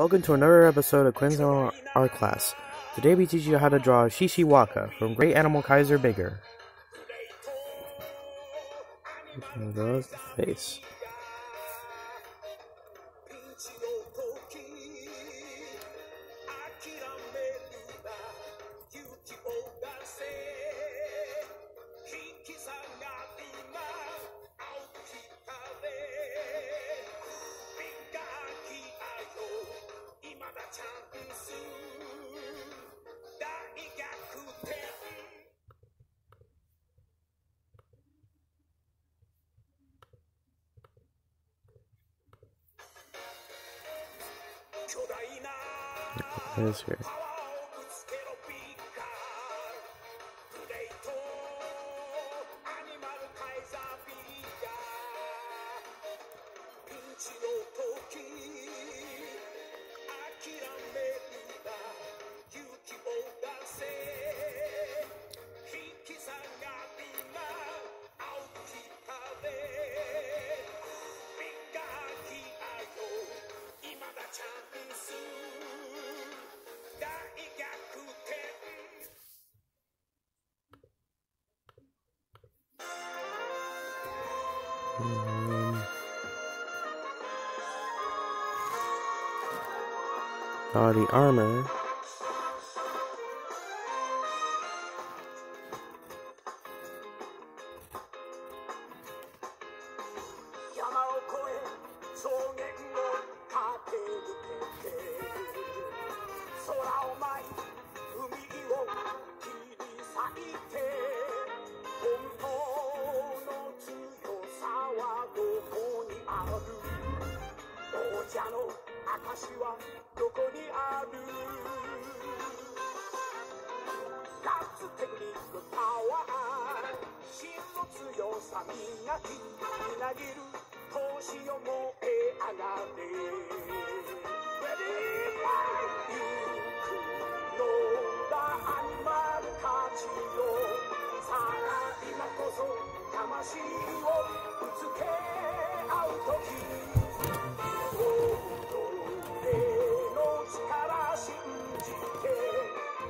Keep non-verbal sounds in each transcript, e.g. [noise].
Welcome to another episode of Quinn's Art Class. Today we teach you how to draw Shishiwaka from Great Animal Kaiser Bigger. The face. That's great. Um, body armor. 投なぎる星を燃え上がれ。Ready f i g h くのだアニマルたちよさあ今こそ魂をぶつけ合う時己の力信じて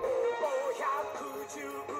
応募110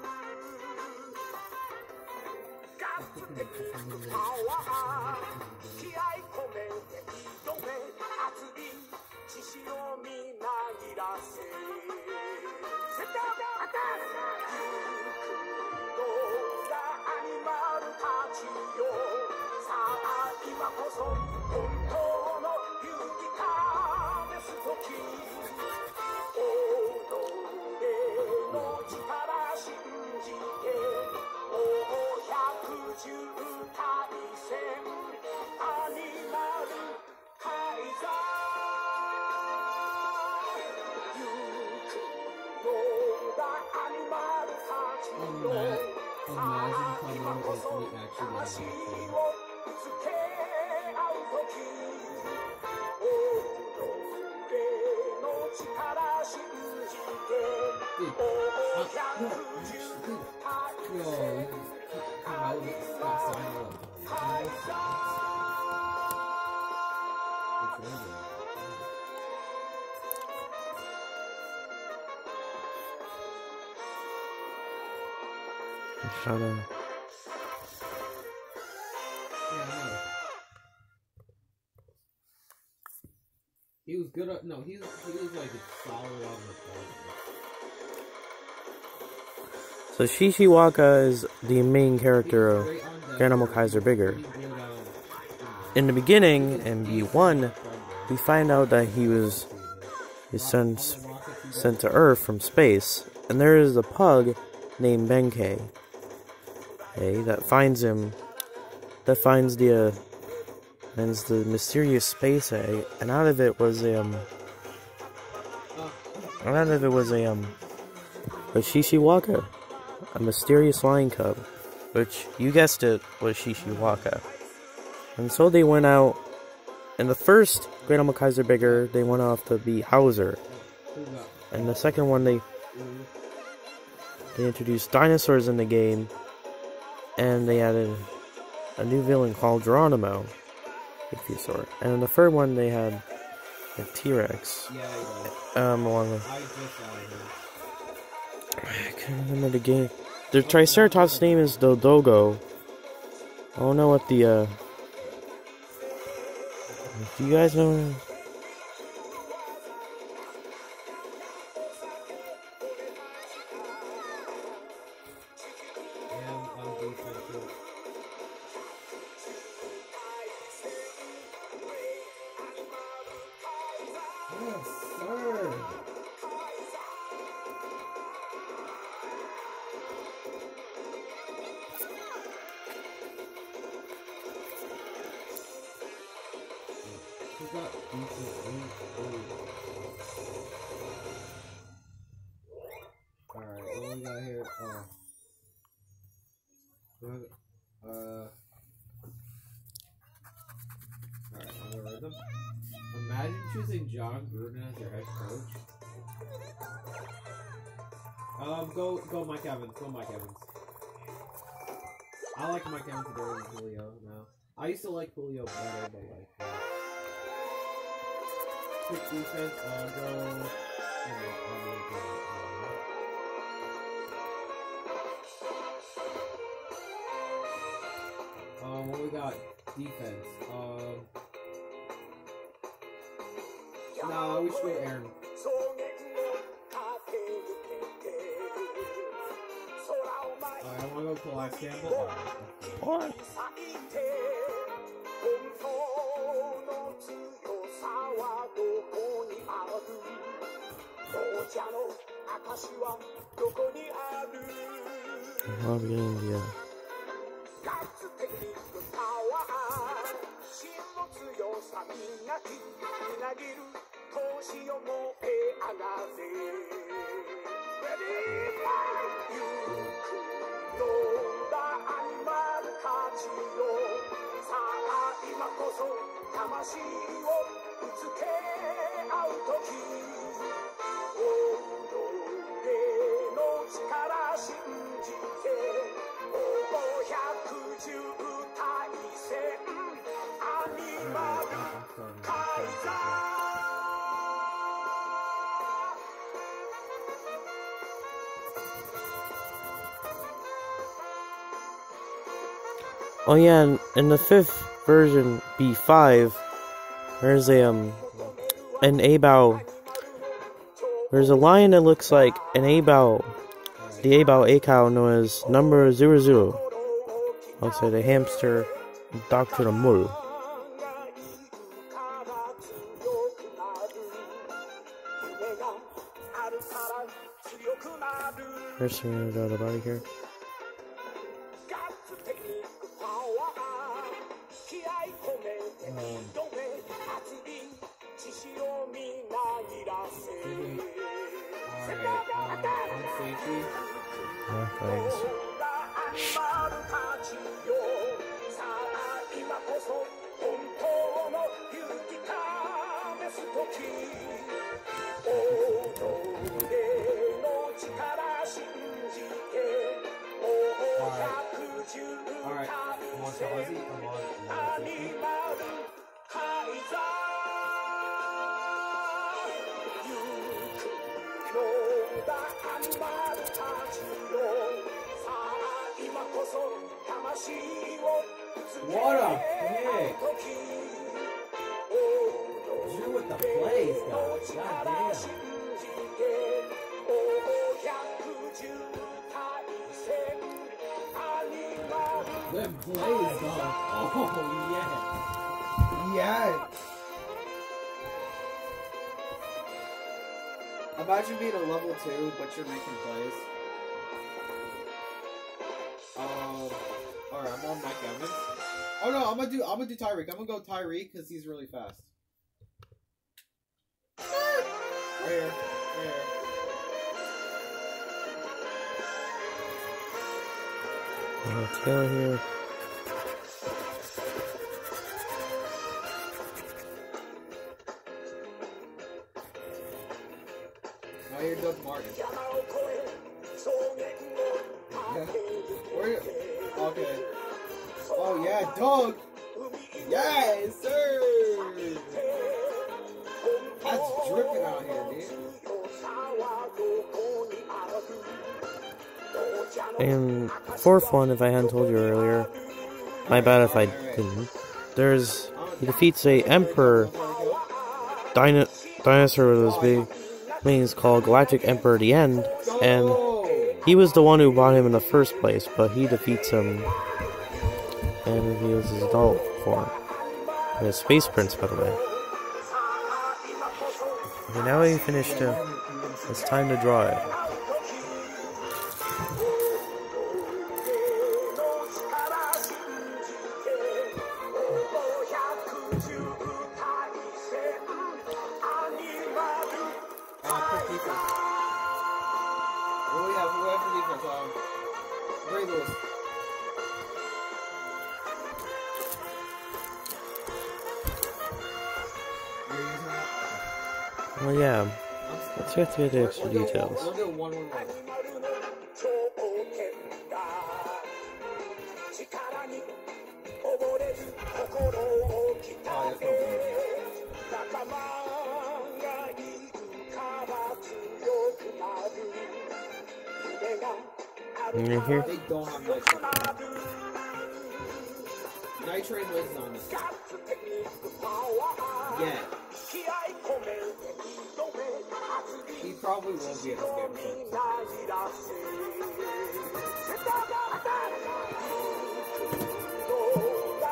ガステクニックパワー気合込めて挑め熱い血潮みなぎらせセットアタックアニマルたちよさあ今こそ本当足をつけ合うのの力信じてあ good at no, he was he was like a solid on the. So Shishiwaka is the main character of Animal Kaiser Bigger. He's In the beginning, in B1, we find out that he was his son's sent to Earth from space, and there is a pug named Benkei. Okay, that finds him. That finds the uh, finds the mysterious space egg, and out of it was a um. And out of it was a um. A Shishiwaka, a mysterious lion cub, which you guessed it was Shishiwaka. And so they went out. and the first Great Animal Kaiser Bigger, they went off to be Hauser. And the second one, they they introduced dinosaurs in the game, and they added a new villain called Geronimo, Ichthyosaur. And in the third one, they had a T-Rex, Yeah, I know. um, along with I just saw him. I can't remember the game. The Triceratops name is Dodogo. I don't know what the uh. Do you guys know? We got here? Uh. Algorithm. Imagine choosing Jon Gruden as your head coach. Um, go, go Mike Evans, go Mike Evans. I like Mike Evans better than Julio now. I used to like Julio better, but like. Uh, defense, uh, go. Mean, go, uh, what we got? Defense. Um. Nah, we should get Aaron. Alright, I wanna go Kawhi Campbell. Alright. Probably India. 強さ磨きみなぎる闘志をもえあがれ Ready, fire! ゆくのだアニマルたちよさあ今こそ魂をぶつけ合う時 Oh yeah, in the fifth version B5, there's a um an Abao. There's a lion that looks like an Abao. The Abao Akao known as number 00. Also the hamster Dr. Mul. There's some about the body here. On safety. Yeah, thanks. ア What a pick! With the plays, guys. God damn. Good plays, dog. [laughs] Oh, yeah. Yeah. Imagine being a level two, but you're making plays. Um, alright, I'm on Mike Evans. Oh no, I'm gonna do I'm gonna do Tyreek. I'm gonna go Tyreek because he's really fast. Right here, right here. Let's go here. Air Doug Martin. Where? Okay. Oh yeah, Doug. Yes, sir. That's dripping out here, dude. And for fun, if I hadn't told you earlier, my bad if I didn't. There's he defeats a emperor dino, dinosaur with his big wings called Galactic Emperor the End, and he was the one who bought him in the first place, but he defeats him and reveals his adult form. And his Space Prince, by the way. Okay, now we finished. it. it's time to draw it. Ray Lewis. You're oh, using that? Well, yeah. Let's get to the extra details. Mm -hmm. They don't have Night Train. Wins on this. Yeah. He probably won't be at this game.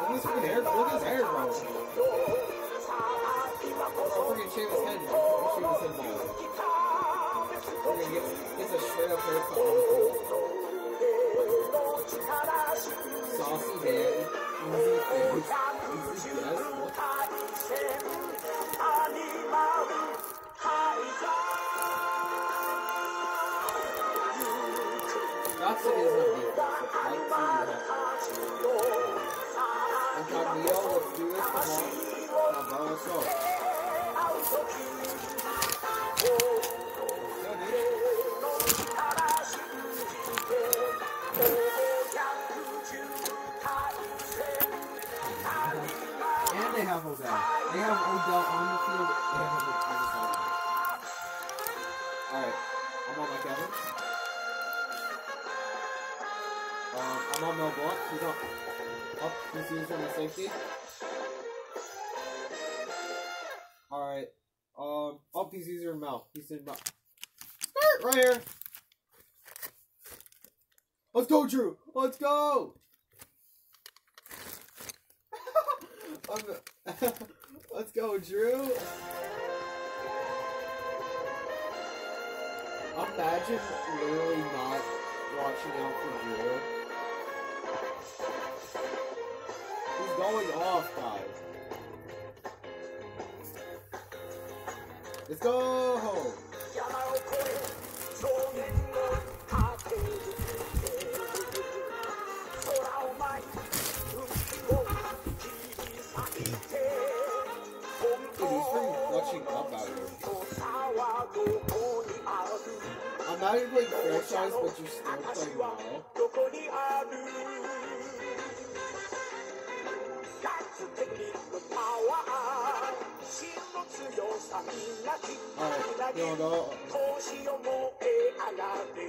Look at his hair, look at his hair, bro. Don't forget shave his head. Shave his head, bro. It's a straight up haircut. Saucy head. Easy face. Easy yes. What? That's it is not defense. Let's see what Incognito, let's do this. Come on. Come on, right here. Let's go, Drew. Let's go. Let's go, Drew. Imagine literally not watching out for Drew. He's going off, guys. Let's go! 山を越え草原を駆け抜け空を舞い海を切り裂いて Dude, he's freaking clutching up out here. と差はどこにある I'm not even playing franchise, but you're still playing well. どこにあるガ はいどうぞ年をもえあがれ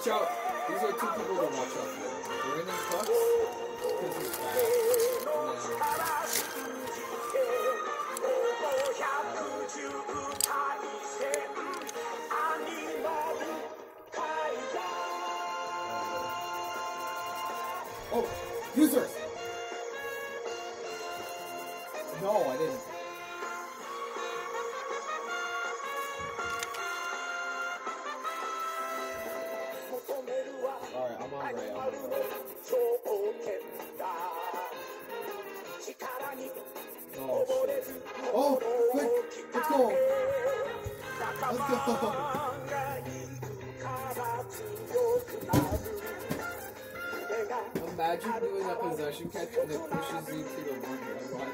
watch out. These are two people to watch out for. They're in their trucks. This is bad. And then... Oh, users. No, I didn't, all right, I'm on right Oh, quick! Let's go! Let's go! Imagine doing a possession catch and it pushes you to the one yard line.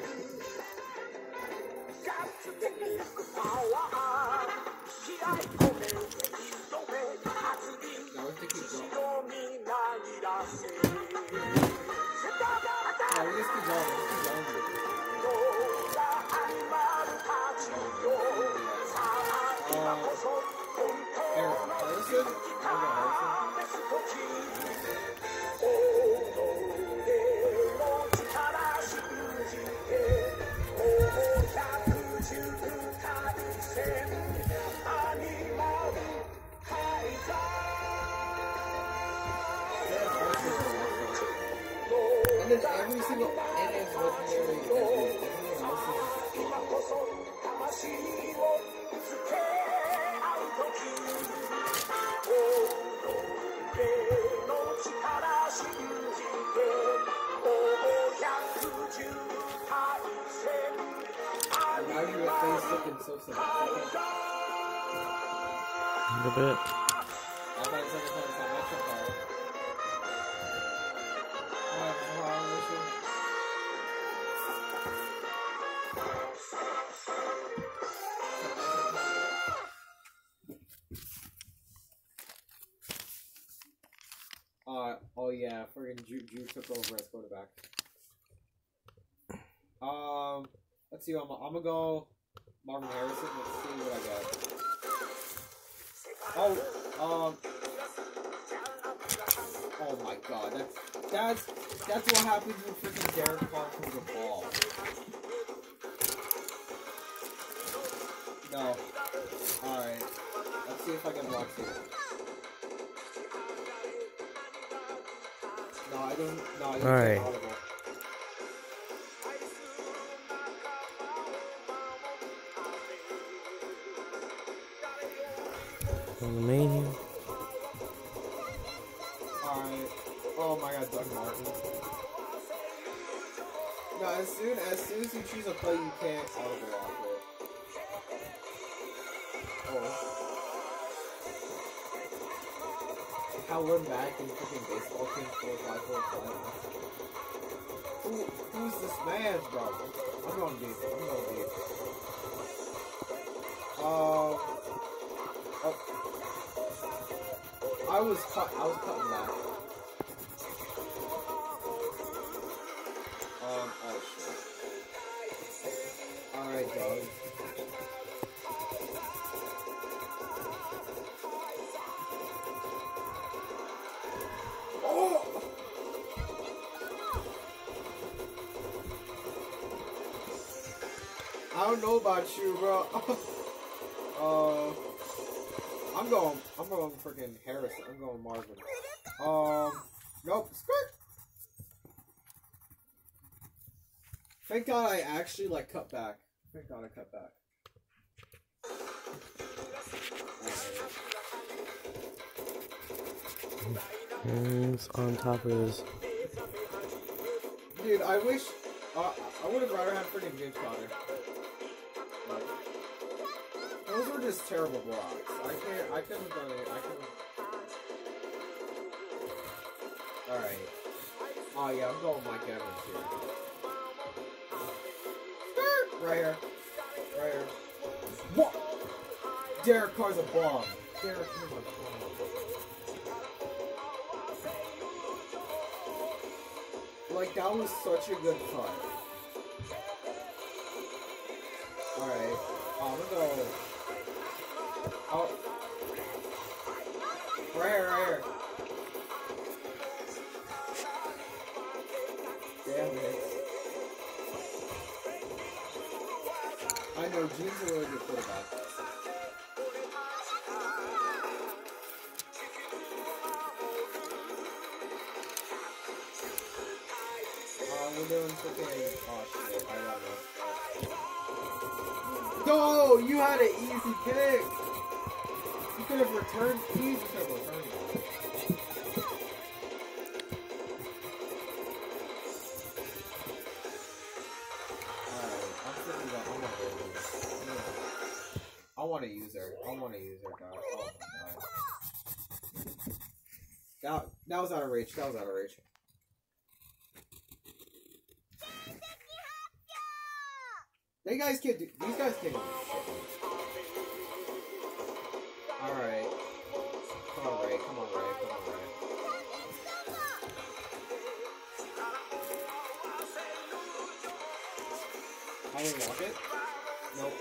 Now so how I wish you- Uh, oh yeah, friggin' Drew, Drew took over as quarterback. Um, let's see, I'm, I'm gonna go Marvin Harrison. Let's see what I got. Oh, um, oh my god, that's, that's, that's what happens when freaking Derek Carr throws the ball. No. Alright. Let's see if I can block here. No, I don't. No, I don't. Alright. Audible. Main here. Alright. Oh my god, Doug Martin. No, as soon as soon as you choose a play, you can't audible off it. Oh. How we're back in freaking baseball team four five four five. Who, who's this man, bro? I'm going deep. I'm going deep. Um. I was cut. I was cutting back. Um. Oh shit. All right, dog. Oh! I don't know about you, bro. [laughs] uh, I'm going. I'm going freaking Harrison. I'm going Marvin. Um, nope. Skirt. Thank God I actually like cut back. Thank God I cut back. And on top of this. Dude, I wish. Uh, I would have rather had freaking James Conner. Just terrible blocks. I can't. I couldn't it. I couldn't. All right. Oh yeah, I'm going Mike Evans here. Right here. Right here. What? Derek Carr's a bomb. Derek Carr's a bomb. Like that was such a good cut. Alright. I'm gonna go. Oh. Right here, right here. Damn it. I know, Gene's a really good quarterback. Um, ain't doing freaking. Oh shit, I. No, you had an easy pick. You could have returned. Easy could have returned. that. Alright, I'm thinking about. I'm not gonna use it. I'm gonna- I want to use her. I want to use her, God. Oh my god. That, that was out of reach. That was out of reach. They guys can't do. These guys can't do shit. It. Nope.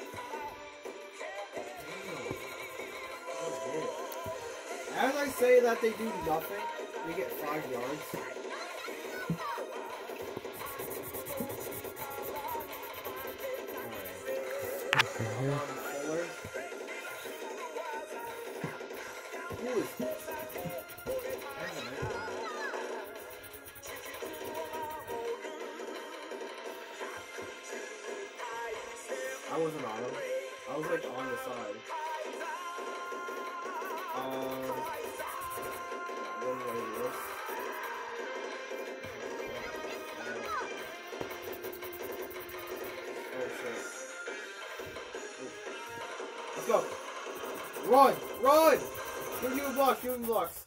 As I say that they do nothing, we get five yards. Let's go. Run! Run! Give me a block, give me blocks.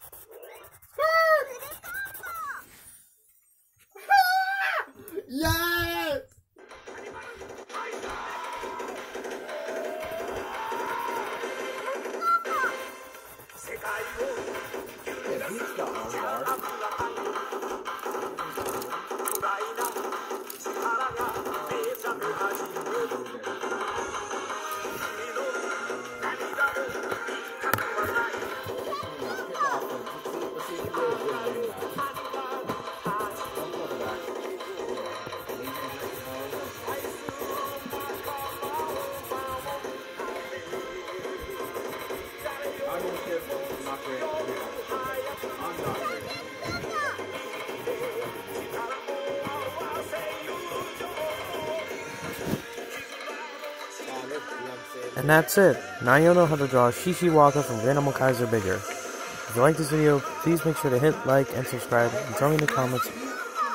And that's it. Now you'll know how to draw Shishi Shishiwaka from Great Animal Kaiser bigger. If you like this video, please make sure to hit like and subscribe and tell me in the comments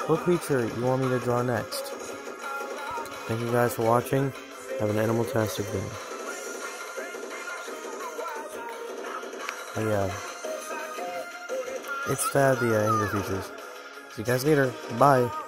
what creature you want me to draw next. Thank you guys for watching. Have an animal-tastic day. Oh yeah. It's Thad, the uh, Angry Features. See you guys later. Bye.